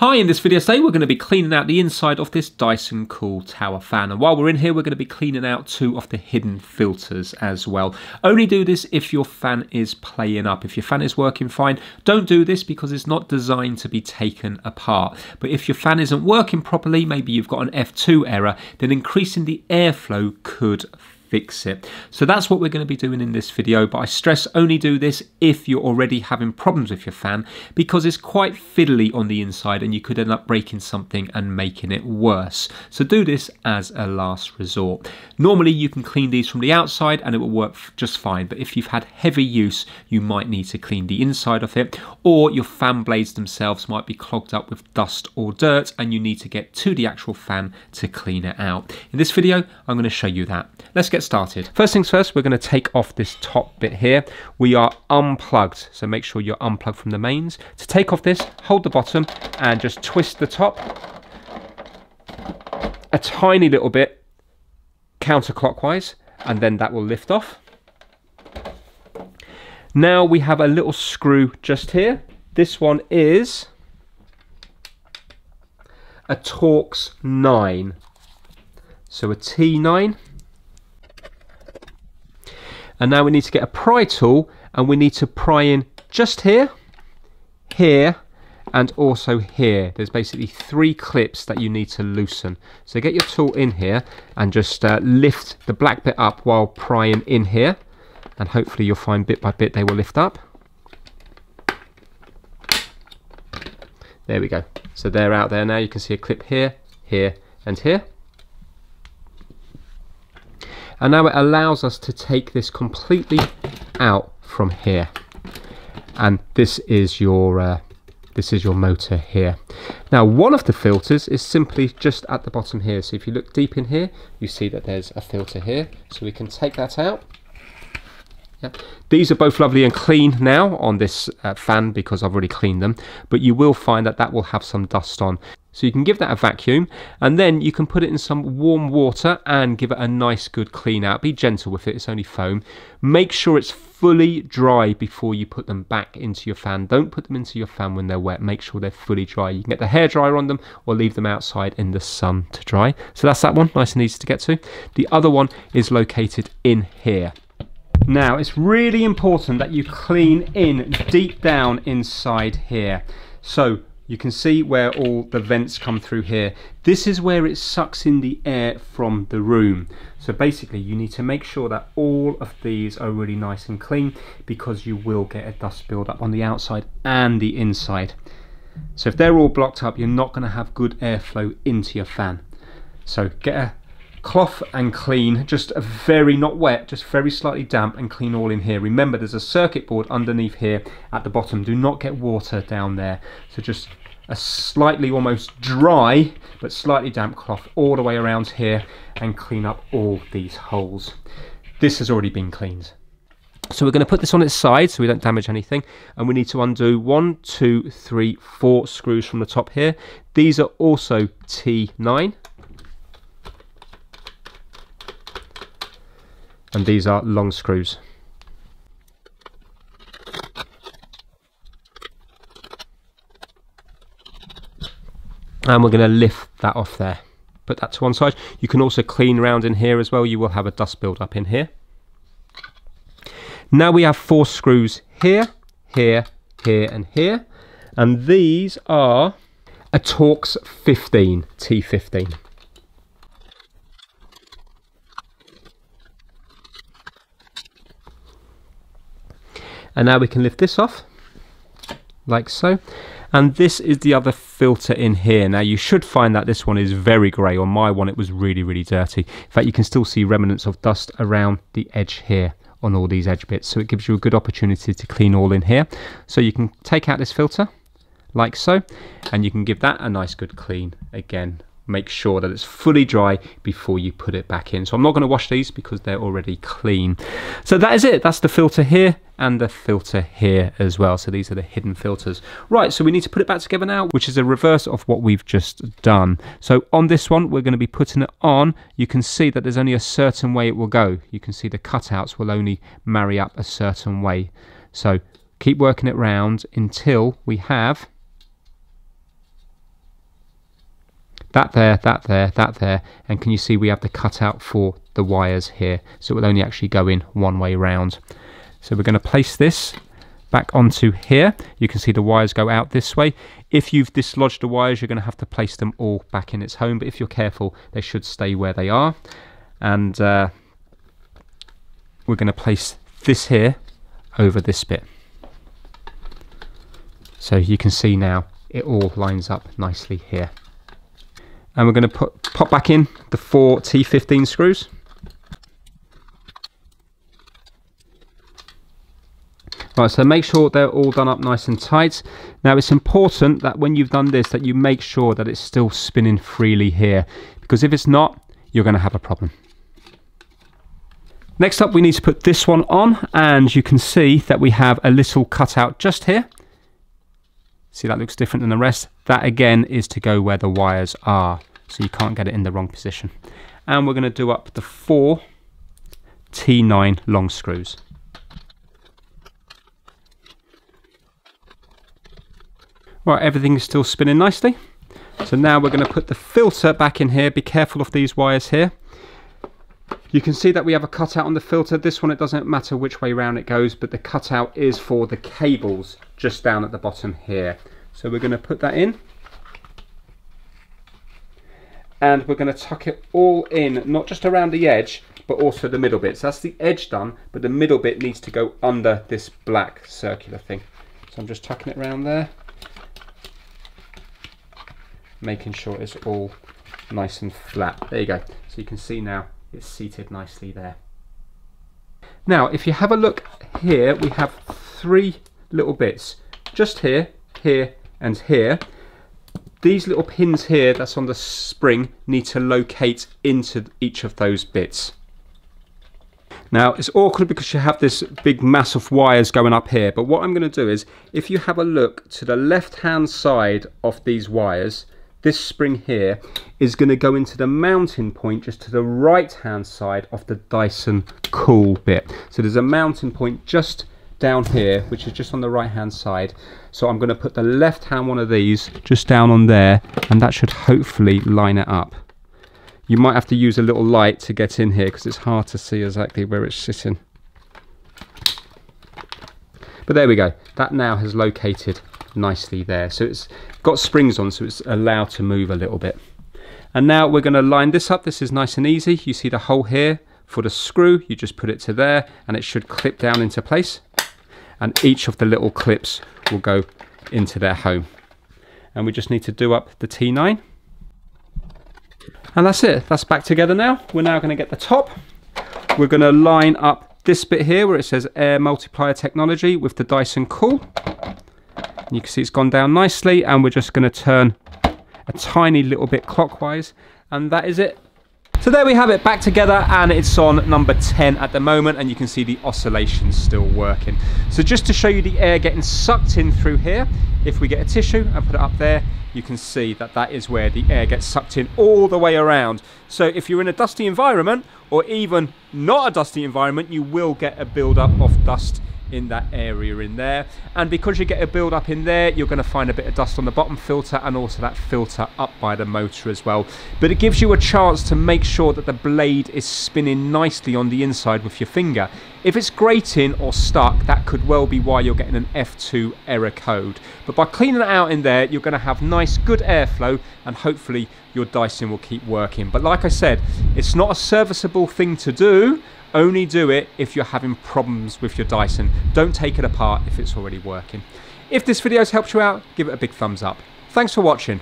Hi, in this video today we're going to be cleaning out the inside of this Dyson Cool Tower fan and while we're in here we're going to be cleaning out two of the hidden filters as well. Only do this if your fan is playing up. If your fan is working fine, don't do this because it's not designed to be taken apart. But if your fan isn't working properly, maybe you've got an F2 error, then increasing the airflow could fix it. So that's what we're going to be doing in this video, but I stress only do this if you're already having problems with your fan because it's quite fiddly on the inside and you could end up breaking something and making it worse. So do this as a last resort. Normally you can clean these from the outside and it will work just fine, but if you've had heavy use, you might need to clean the inside of it or your fan blades themselves might be clogged up with dust or dirt and you need to get to the actual fan to clean it out. In this video, I'm going to show you that. Let's get get started. First things first, we're going to take off this top bit here. We are unplugged, so make sure you're unplugged from the mains. To take off this, hold the bottom and just twist the top a tiny little bit counterclockwise and then that will lift off. Now we have a little screw just here. This one is a Torx 9. So a T9. And now we need to get a pry tool and we need to pry in just here, here, and also here. There's basically three clips that you need to loosen. So get your tool in here and just uh, lift the black bit up while prying in here. And hopefully you'll find bit by bit they will lift up. There we go. So they're out there now. You can see a clip here, here, and here and now it allows us to take this completely out from here. And this is your uh, this is your motor here. Now one of the filters is simply just at the bottom here. So if you look deep in here you see that there's a filter here. So we can take that out. Yeah. These are both lovely and clean now on this uh, fan because I've already cleaned them, but you will find that that will have some dust on. So you can give that a vacuum and then you can put it in some warm water and give it a nice good clean out. Be gentle with it, it's only foam. Make sure it's fully dry before you put them back into your fan. Don't put them into your fan when they're wet. Make sure they're fully dry. You can get the hair dryer on them or leave them outside in the sun to dry. So that's that one, nice and easy to get to. The other one is located in here. Now, it's really important that you clean in deep down inside here. So you can see where all the vents come through here. This is where it sucks in the air from the room. So basically you need to make sure that all of these are really nice and clean because you will get a dust buildup on the outside and the inside. So if they're all blocked up, you're not going to have good airflow into your fan. So get a cloth and clean, just very, not wet, just very slightly damp and clean all in here. Remember there's a circuit board underneath here at the bottom. Do not get water down there. So just a slightly almost dry but slightly damp cloth all the way around here and clean up all these holes. This has already been cleaned. So we're going to put this on its side so we don't damage anything and we need to undo one, two, three, four screws from the top here. These are also T9 and these are long screws. And we're going to lift that off there. Put that to one side. You can also clean around in here as well. You will have a dust build up in here. Now we have four screws here, here, here and here. And these are a Torx 15, T15. And now we can lift this off, like so. And this is the other filter in here. Now you should find that this one is very grey. On my one it was really, really dirty. In fact, you can still see remnants of dust around the edge here on all these edge bits. So it gives you a good opportunity to clean all in here. So you can take out this filter like so, and you can give that a nice good clean again make sure that it's fully dry before you put it back in. So I'm not going to wash these because they're already clean. So that is it. That's the filter here and the filter here as well. So these are the hidden filters. Right, so we need to put it back together now, which is a reverse of what we've just done. So on this one, we're going to be putting it on. You can see that there's only a certain way it will go. You can see the cutouts will only marry up a certain way. So keep working it round until we have that there, that there, that there, and can you see we have the cutout for the wires here, so it will only actually go in one way round. So we're going to place this back onto here. You can see the wires go out this way. If you've dislodged the wires, you're going to have to place them all back in its home, but if you're careful, they should stay where they are. And uh, we're going to place this here over this bit. So you can see now it all lines up nicely here. And we're going to put pop back in the four T15 screws. Right, so make sure they're all done up nice and tight. Now it's important that when you've done this that you make sure that it's still spinning freely here because if it's not, you're going to have a problem. Next up we need to put this one on and you can see that we have a little cutout just here. See that looks different than the rest. That again is to go where the wires are so you can't get it in the wrong position. And we're going to do up the four T9 long screws. Right, everything is still spinning nicely. So now we're going to put the filter back in here. Be careful of these wires here. You can see that we have a cutout on the filter. This one, it doesn't matter which way round it goes, but the cutout is for the cables just down at the bottom here. So we're going to put that in. And we're going to tuck it all in, not just around the edge, but also the middle bit. So that's the edge done, but the middle bit needs to go under this black circular thing. So I'm just tucking it around there making sure it's all nice and flat. There you go. So you can see now it's seated nicely there. Now, if you have a look here, we have three little bits. Just here, here, and here. These little pins here that's on the spring need to locate into each of those bits. Now it's awkward because you have this big mass of wires going up here but what I'm going to do is if you have a look to the left hand side of these wires this spring here is going to go into the mounting point just to the right hand side of the Dyson cool bit. So there's a mounting point just down here which is just on the right hand side so I'm going to put the left hand one of these just down on there and that should hopefully line it up. You might have to use a little light to get in here because it's hard to see exactly where it's sitting. But there we go, that now has located nicely there. So it's got springs on, so it's allowed to move a little bit. And now we're going to line this up. This is nice and easy. You see the hole here for the screw. You just put it to there and it should clip down into place. And each of the little clips will go into their home. And we just need to do up the T9. And that's it. That's back together now. We're now going to get the top. We're going to line up this bit here where it says Air Multiplier Technology with the Dyson Cool. You can see it's gone down nicely and we're just going to turn a tiny little bit clockwise and that is it. So there we have it back together and it's on number 10 at the moment and you can see the oscillations still working. So just to show you the air getting sucked in through here, if we get a tissue and put it up there, you can see that that is where the air gets sucked in all the way around. So if you're in a dusty environment or even not a dusty environment, you will get a build-up of dust in that area in there. And because you get a build up in there you're going to find a bit of dust on the bottom filter and also that filter up by the motor as well. But it gives you a chance to make sure that the blade is spinning nicely on the inside with your finger. If it's grating or stuck that could well be why you're getting an F2 error code. But by cleaning it out in there you're going to have nice good airflow and hopefully your Dyson will keep working. But like I said it's not a serviceable thing to do only do it if you're having problems with your Dyson. Don't take it apart if it's already working. If this video has helped you out, give it a big thumbs up. Thanks for watching.